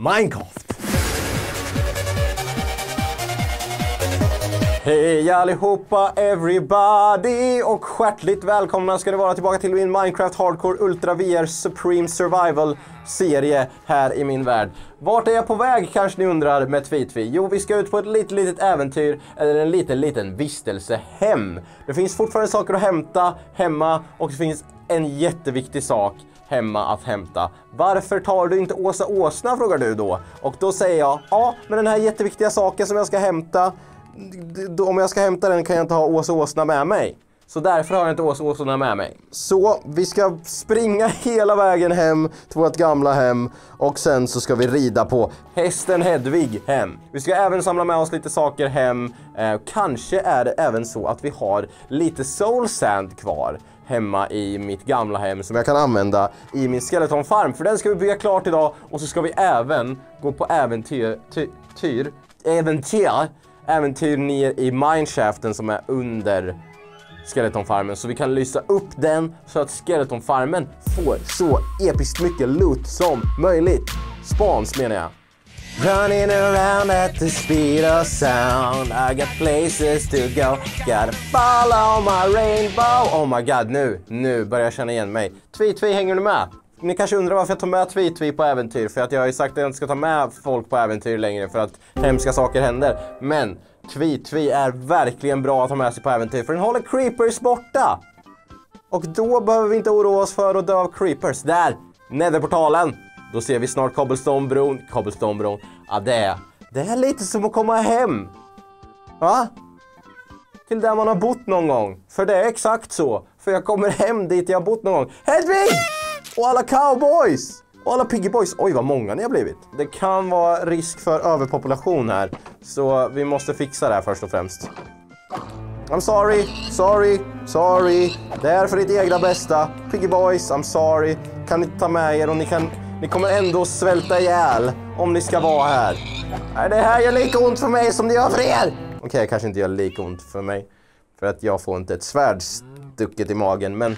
Minecraft. Hej allihopa everybody och hjärtligt välkomna ska ni vara tillbaka till min Minecraft Hardcore Ultra VR Supreme Survival serie här i min värld. Vart är jag på väg kanske ni undrar med Tweetvi? Jo, vi ska ut på ett litet, litet äventyr eller en liten, liten vistelse hem. Det finns fortfarande saker att hämta hemma och det finns en jätteviktig sak hemma att hämta. Varför tar du inte Åsa Åsna frågar du då? Och då säger jag, ja, men den här jätteviktiga saken som jag ska hämta om jag ska hämta den kan jag inte ha Åsa Åsna med mig. Så därför har jag inte Åsa Åsna med mig. Så vi ska springa hela vägen hem till vårt gamla hem och sen så ska vi rida på hästen Hedvig hem. Vi ska även samla med oss lite saker hem. Eh, kanske är det även så att vi har lite soul sand kvar hemma i mitt gamla hem som jag kan använda i min skeleton farm. För den ska vi bygga klart idag och så ska vi även gå på äventyr, ty, tyr, äventyr äventyr ner i mineshaften som är under Skeletonfarmen så vi kan lysa upp den så att Skeletonfarmen får så episkt mycket loot som möjligt. Spans menar jag. Running around at the speed of sound I got places to go Gotta follow my rainbow Oh my god, nu, nu börjar jag känna igen mig. Tvi-Tvi, hänger du med? Ni kanske undrar varför jag tar med tvi-tvi på äventyr. För att jag har ju sagt att jag inte ska ta med folk på äventyr längre för att hemska saker händer. Men tvi-tvi är verkligen bra att ha med sig på äventyr för den håller creepers borta. Och då behöver vi inte oroa oss för att dö av creepers. Där! Netherportalen! Då ser vi snart Cobblestonebron. Cobblestonebron. Ja, det är, det är lite som att komma hem. Va? Till där man har bott någon gång. För det är exakt så. För jag kommer hem dit jag har bott någon gång. Hedvig! Och alla cowboys! Och alla piggy boys. Oj vad många ni har blivit. Det kan vara risk för överpopulation här. Så vi måste fixa det här först och främst. I'm sorry, sorry, sorry. Det är för ditt egna bästa. Piggy boys, I'm sorry. Kan ni ta med er och ni kan... Ni kommer ändå svälta ihjäl om ni ska vara här. Det här gör lika ont för mig som det gör för er. Okej, okay, kanske inte gör lika ont för mig. För att jag får inte ett svärd stucket i magen, men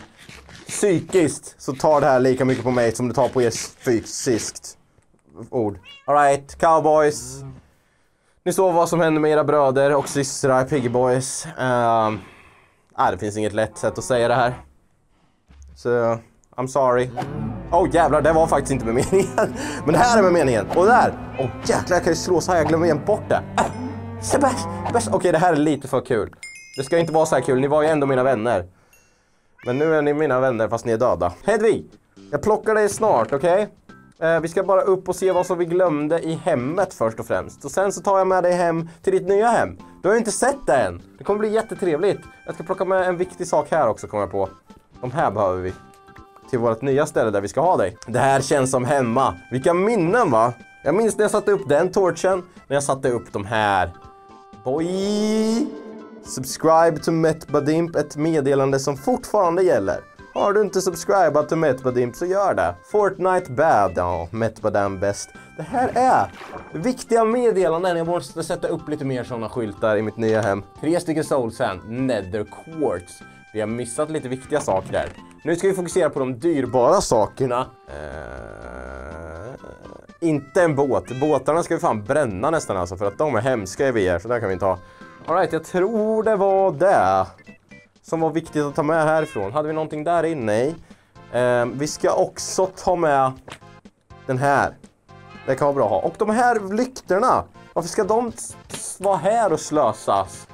psykiskt så tar det här lika mycket på mig som det tar på er fysiskt ord. Alright, cowboys. Ni såg vad som hände med era bröder och systrar, Piggy Boys. Uh, ehm, det finns inget lätt sätt att säga det här. Så, so, I'm sorry. Oh jävlar, det var faktiskt inte med meningen. Men det här är med meningen. Och där! Åh oh, jäklar, jag kan ju slå så här. Jag glömmer igen bort det. Äh, Okej, okay, det här är lite för kul. Det ska inte vara så här kul. Ni var ju ändå mina vänner. Men nu är ni mina vänner fast ni är döda. Hedvig! Jag plockar dig snart, okej? Okay? Eh, vi ska bara upp och se vad som vi glömde i hemmet först och främst. Och sen så tar jag med dig hem till ditt nya hem. Du har ju inte sett det än. Det kommer bli jättetrevligt. Jag ska plocka med en viktig sak här också, kommer jag på. De här behöver vi. Till vårt nya ställe där vi ska ha dig. Det här känns som hemma. Vilka minnen va? Jag minns när jag satte upp den torchen. När jag satte upp de här. Boy! Subscribe to Metbadimp, ett meddelande som fortfarande gäller. Har du inte subscribat till Metbadimp så gör det. Fortnite bad, ja, Metbadam bäst. Det här är viktiga meddelanden. Jag måste sätta upp lite mer sådana skyltar i mitt nya hem. Tre stycken soulsand, nether quartz. Vi har missat lite viktiga saker där. Nu ska vi fokusera på de dyrbara sakerna. Uh, inte en båt. Båtarna ska vi fan bränna nästan alltså för att de är hemska i VR så där kan vi inte ha. Alright, jag tror det var det som var viktigt att ta med härifrån. Hade vi någonting där inne? Nej. Eh, vi ska också ta med den här. Det kan vara bra att ha. Och de här lyktorna. Varför ska de vara här och slösas?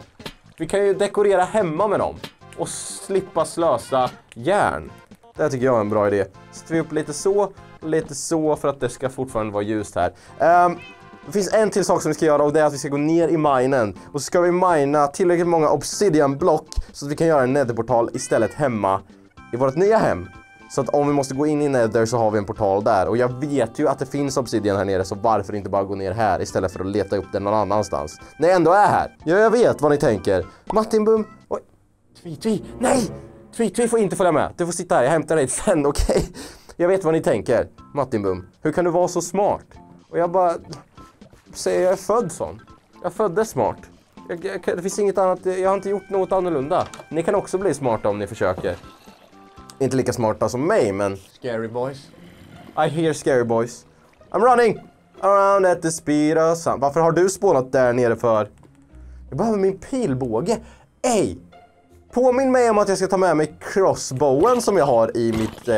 Vi kan ju dekorera hemma med dem. Och slippa slösa järn. Det tycker jag är en bra idé. Sätter vi upp lite så, lite så för att det ska fortfarande vara ljust här. Um, det finns en till sak som vi ska göra och det är att vi ska gå ner i minen. Och så ska vi mina tillräckligt många obsidianblock så att vi kan göra en netherportal istället hemma i vårt nya hem. Så att om vi måste gå in i nether så har vi en portal där. Och jag vet ju att det finns obsidian här nere så varför inte bara gå ner här istället för att leta upp den någon annanstans. När jag ändå är här. Ja, jag vet vad ni tänker. Martin Bum. Oj. Tweetwee. Nej! Tweetwee får inte följa med. Du får sitta här, jag hämtar dig sen, okej? Okay? Jag vet vad ni tänker. Martin Bum. Hur kan du vara så smart? Och jag bara säger jag är född sån. Jag föddes smart. Jag, jag, det finns inget annat, jag har inte gjort något annorlunda. Ni kan också bli smarta om ni försöker. Inte lika smarta som mig, men... Scary boys. I hear scary boys. I'm running! around at the speed of sound. Varför har du spånat där nere för? Jag behöver min pilbåge. Ey! Påminn mig om att jag ska ta med mig crossbowen som jag har i, mitt, eh,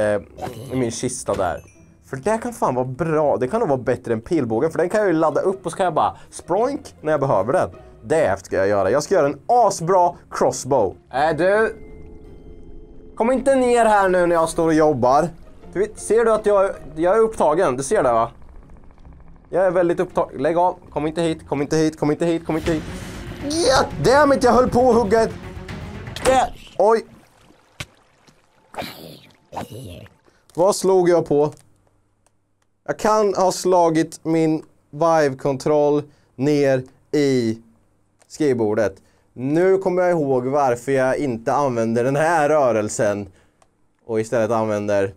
i min kista där. För det kan fan vara bra. Det kan nog vara bättre än pilbågen för den kan jag ju ladda upp och så kan jag bara sproink när jag behöver den. Det ska jag göra. Jag ska göra en asbra crossbow. Äh du! Kom inte ner här nu när jag står och jobbar. Du ser du att jag, jag är upptagen? Du ser det va? Jag är väldigt upptagen. Lägg av. Kom inte hit, kom inte hit, kom inte hit, kom inte hit. Yeah, damn it, jag höll på att hugga ett... Yeah. Oj! Vad slog jag på? Jag kan ha slagit min Vive-kontroll ner i skrivbordet. Nu kommer jag ihåg varför jag inte använder den här rörelsen och istället använder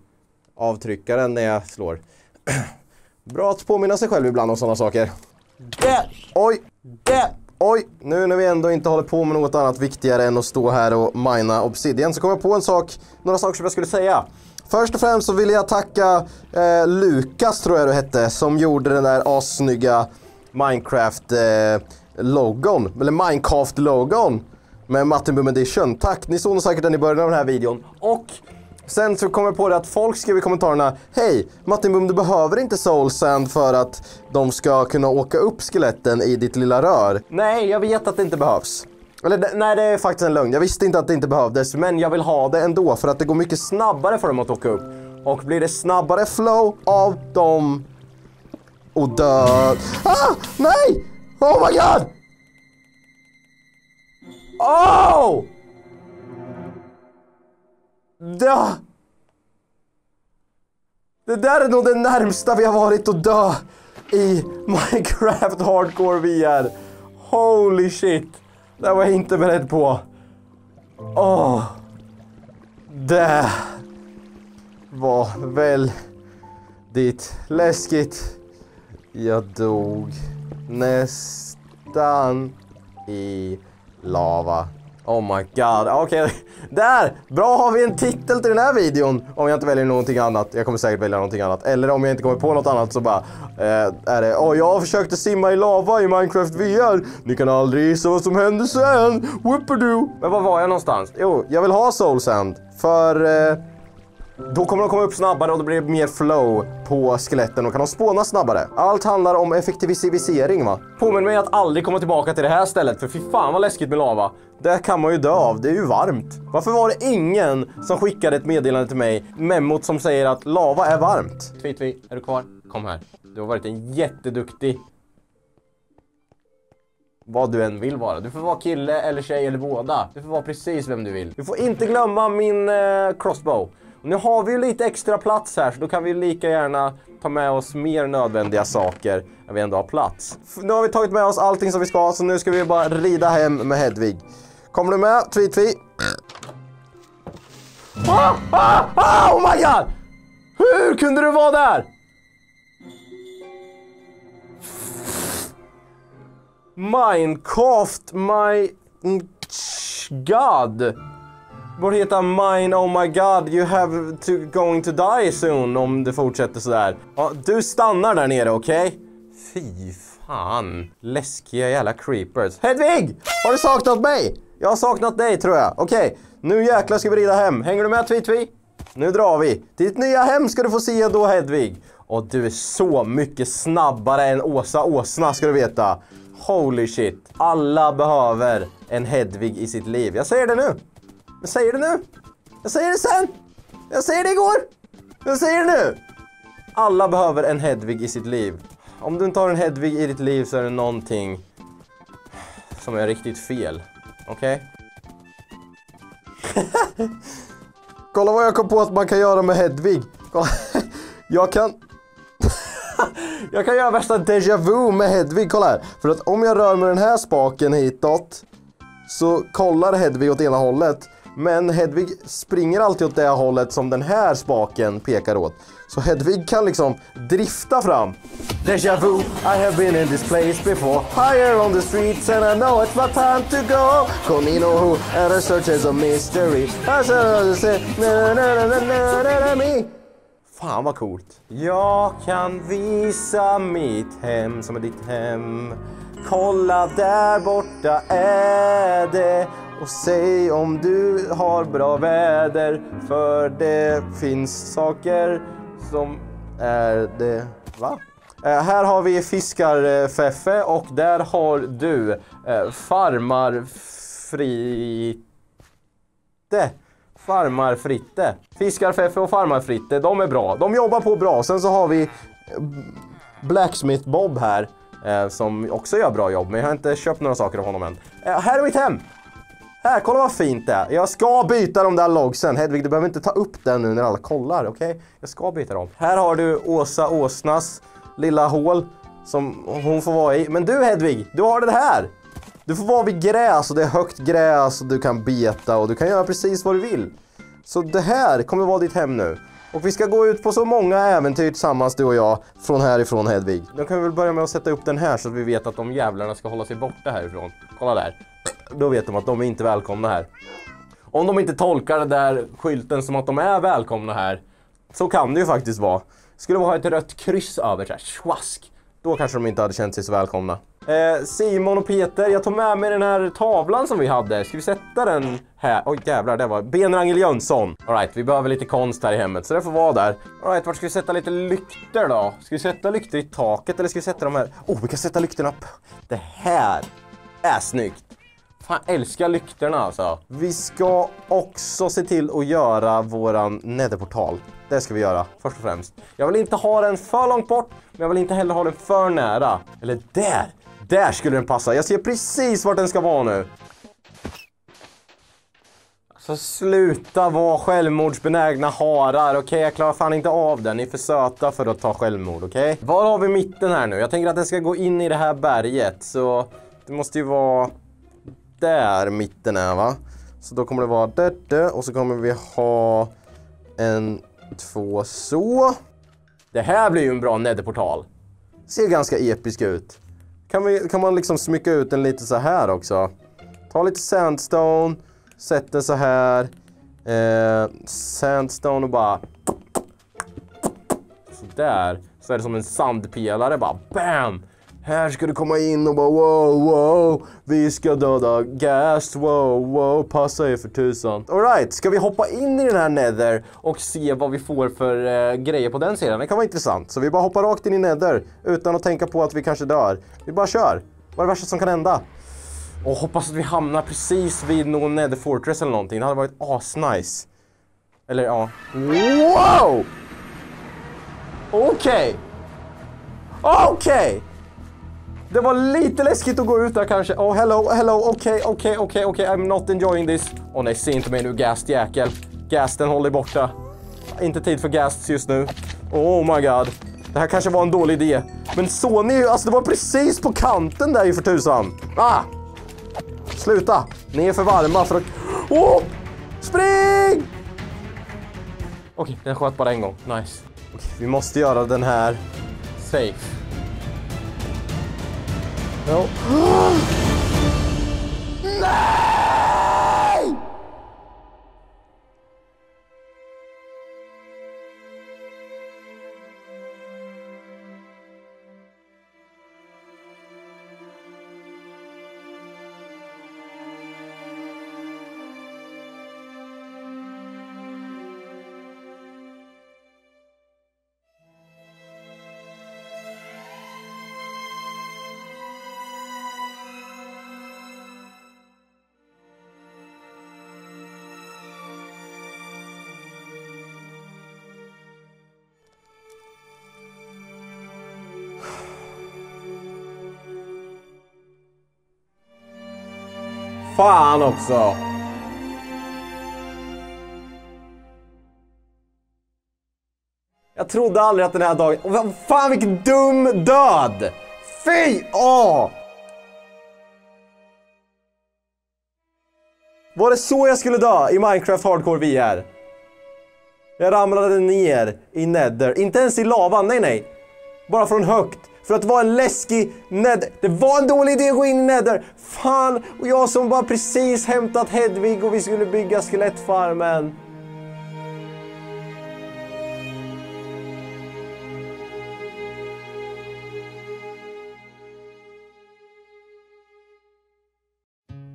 avtryckaren när jag slår. Bra att påminna sig själv ibland om sådana saker. Där! Oj! Där! Oj! Nu när vi ändå inte håller på med något annat viktigare än att stå här och mina Obsidian så kom jag på en sak, några saker som jag skulle säga. Först och främst så vill jag tacka eh, Lukas, tror jag du hette, som gjorde den där assnygga Minecraft-logon, eh, eller Minecraft-logon med Martin Boom Edition. Tack, ni såg nog säkert den i början av den här videon. Och Sen så kom jag på det att folk skrev i kommentarerna Hej, Martin Boom du behöver inte Soul Sand för att de ska kunna åka upp skeletten i ditt lilla rör. Nej, jag vet att det inte behövs. Eller nej, det är faktiskt en lögn. Jag visste inte att det inte behövdes, men jag vill ha det ändå för att det går mycket snabbare för dem att åka upp. Och blir det snabbare flow av dem och dö... Ah! Nej! Oh my god! Oh! Dö! Det där är nog det närmsta vi har varit att dö i Minecraft Hardcore VR. Holy shit! Det var jag inte beredd på. Åh! Oh, det var väldigt läskigt. Jag dog nästan i lava. Oh my god, okej. Okay. Där! Bra har vi en titel till den här videon. Om jag inte väljer någonting annat. Jag kommer säkert välja någonting annat. Eller om jag inte kommer på något annat så bara eh, är det Åh, oh, jag försökte simma i lava i Minecraft VR. Ni kan aldrig gissa vad som hände sen. Whoopidoo. Men var var jag någonstans? Jo, jag vill ha Soul Sand. För eh, då kommer de komma upp snabbare och då blir det mer flow på skeletten och kan de spåna snabbare. Allt handlar om effektivisering va? Påminn mig att aldrig komma tillbaka till det här stället för fy fan vad läskigt med lava. Det kan man ju dö av, det är ju varmt. Varför var det ingen som skickade ett meddelande till mig, memot som säger att lava är varmt? Tvi, är du kvar? Kom här. Du har varit en jätteduktig vad du än vill vara. Du får vara kille eller tjej eller båda. Du får vara precis vem du vill. Du får inte glömma min eh, crossbow. Nu har vi ju lite extra plats här så då kan vi lika gärna ta med oss mer nödvändiga saker när vi ändå har plats. Nu har vi tagit med oss allting som vi ska så nu ska vi bara rida hem med Hedvig. Kommer du med? Tvi-tvi. Ah, ah, ah, oh my god! Hur kunde du vara där? Minecraft, my god. Borde heta Mine Oh My God You Have to Going To Die Soon om det fortsätter sådär. Ja, du stannar där nere, okej? Okay? Fy fan. Läskiga jävla creepers. Hedvig! Har du saknat mig? Jag har saknat dig tror jag. Okej, okay. nu jäklar ska vi rida hem. Hänger du med Tvi-Tvi? Nu drar vi. Ditt nya hem ska du få se då Hedvig. Och du är så mycket snabbare än Åsa Åsna ska du veta. Holy shit. Alla behöver en Hedvig i sitt liv. Jag säger det nu. Jag säger det nu. Jag säger det sen. Jag säger det igår. Jag säger det nu. Alla behöver en Hedvig i sitt liv. Om du inte har en Hedvig i ditt liv så är det någonting som är riktigt fel. Okej? Okay? Kolla vad jag kom på att man kan göra med Hedvig. Kolla. Jag kan... jag kan göra värsta déjà vu med Hedvig. Kolla här. För att om jag rör med den här spaken hitåt så kollar Hedvig åt ena hållet. Men Hedvig springer alltid åt det hållet som den här spaken pekar åt. Så Hedvig kan liksom drifta fram. Deja vu, I have been in this place before Higher on the streets and I know it's my time to go Konino who and the search is a mystery Fan vad coolt. Jag kan visa mitt hem som är ditt hem. Kolla där borta är det och säg om du har bra väder för det finns saker som är det... Va? Eh, här har vi Fiskar-Feffe och där har du eh, Farmar-Fritte. Farmar-Fritte. Fiskar-Feffe och Farmar-Fritte, de är bra. De jobbar på bra. Sen så har vi Blacksmith Bob här. Eh, som också gör bra jobb, men jag har inte köpt några saker av honom än. Eh, här är mitt hem! Här, kolla vad fint det är. Jag ska byta de där logsen. Hedvig, du behöver inte ta upp den nu när alla kollar, okej? Okay? Jag ska byta dem. Här har du Åsa Åsnas lilla hål som hon får vara i. Men du Hedvig, du har det här! Du får vara vid gräs och det är högt gräs och du kan beta och du kan göra precis vad du vill. Så det här kommer vara ditt hem nu. Och vi ska gå ut på så många äventyr tillsammans du och jag från härifrån Hedvig. Då kan vi väl börja med att sätta upp den här så att vi vet att de jävlarna ska hålla sig borta härifrån. Kolla där. Då vet de att de är inte välkomna här. Om de inte tolkar den där skylten som att de är välkomna här. Så kan det ju faktiskt vara. Skulle vi ha ett rött kryss över såhär, swask. Då kanske de inte hade känt sig så välkomna. Eh, Simon och Peter, jag tog med mig den här tavlan som vi hade. Ska vi sätta den här? Oj jävlar, det var Ben-Rangel Jönsson. Alright, vi behöver lite konst här i hemmet, så det får vara där. Alright, vart ska vi sätta lite lyktor då? Ska vi sätta lyktor i taket eller ska vi sätta de här? Oh, vi kan sätta lyktorna på. Det här är snyggt. Fan, älskar lyktorna alltså. Vi ska också se till att göra våran nederportal. Det ska vi göra, först och främst. Jag vill inte ha den för långt bort, men jag vill inte heller ha den för nära. Eller där! Där skulle den passa. Jag ser precis vart den ska vara nu. Så sluta vara självmordsbenägna harar, okej? Okay? Jag klarar fan inte av den. Ni är för söta för att ta självmord, okej? Okay? Var har vi mitten här nu? Jag tänker att den ska gå in i det här berget, så det måste ju vara där mitten är, va? Så då kommer det vara där, och så kommer vi ha en, två, så. Det här blir ju en bra nederportal. Ser ganska episk ut. Kan, vi, kan man liksom smycka ut den lite så här också? Ta lite sandstone, sätt den så här. Eh, sandstone och bara... Sådär. Så är det som en sandpelare bara BAM! Här ska du komma in och bara wow, wow, vi ska döda Gast, wow, wow, passa er för tusan. Alright, ska vi hoppa in i den här Nether och se vad vi får för eh, grejer på den sidan? Det kan vara intressant. Så vi bara hoppar rakt in i Nether utan att tänka på att vi kanske dör. Vi bara kör. Vad är det värsta som kan hända? Och hoppas att vi hamnar precis vid någon Nether Fortress eller någonting. Det hade varit asnice. Eller ja. Wow! Okej. Okay. Okej! Okay. Det var lite läskigt att gå ut där kanske. Oh hello, hello, okej, okay, okej, okay, okej, okay, okej, I'm not enjoying this. Åh oh, nej, se inte mig nu, Gast jäkel. Gasten håller borta. Inte tid för Gasts just nu. Oh my god. Det här kanske var en dålig idé. Men såg ni alltså det var precis på kanten där ju för tusan. Ah! Sluta! Ni är för varma för att... Oh! Spring! Okej, den sköt bara en gång. Nice. Okay, vi måste göra den här safe. No. Nej! Fan också! Jag trodde aldrig att den här dagen... Oh, fan vilken dum död! Fy! Åh! Var det så jag skulle dö i Minecraft Hardcore VR? Jag ramlade ner i Nether. Inte ens i lavan, nej nej. Bara från högt. För att vara en läskig Ned. Det var en dålig idé att gå in i Nether. Fan, och jag som bara precis hämtat Hedvig och vi skulle bygga skelettfarmen.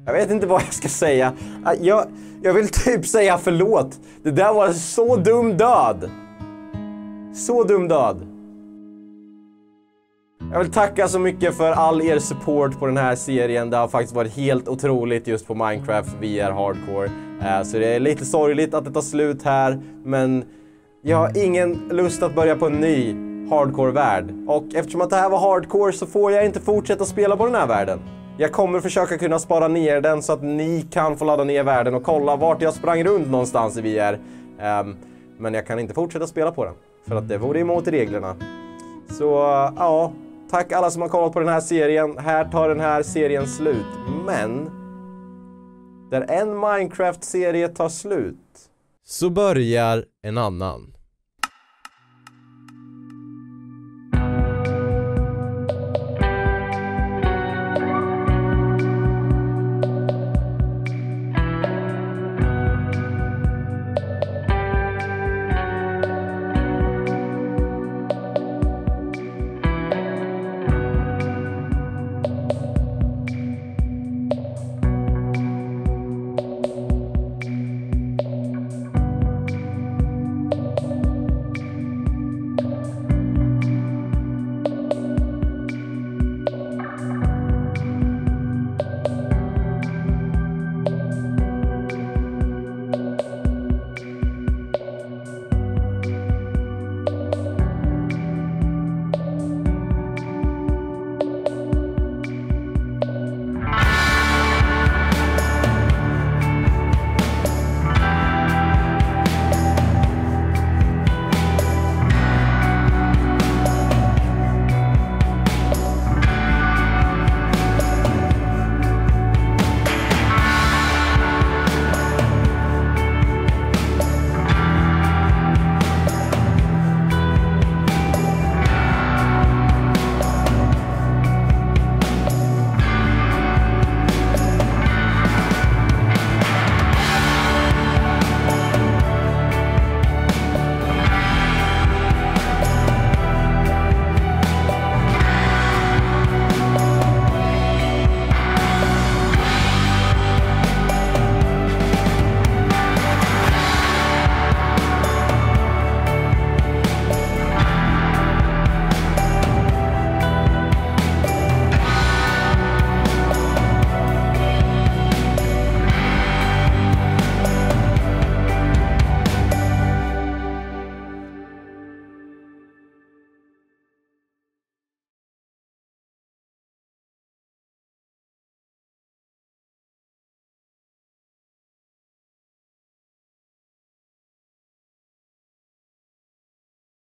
Jag vet inte vad jag ska säga. Ah, jag, jag vill typ säga förlåt. Det där var så dum död. Så dum död. Jag vill tacka så mycket för all er support på den här serien. Det har faktiskt varit helt otroligt just på Minecraft VR Hardcore. Eh, så det är lite sorgligt att det tar slut här, men jag har ingen lust att börja på en ny hardcore-värld. Och eftersom att det här var hardcore så får jag inte fortsätta spela på den här världen. Jag kommer försöka kunna spara ner den så att ni kan få ladda ner världen och kolla vart jag sprang runt någonstans i VR. Um, ehm, men jag kan inte fortsätta spela på den, för att det vore emot reglerna. Så ja, tack alla som har kollat på den här serien. Här tar den här serien slut. Men, där en Minecraft-serie tar slut, så börjar en annan.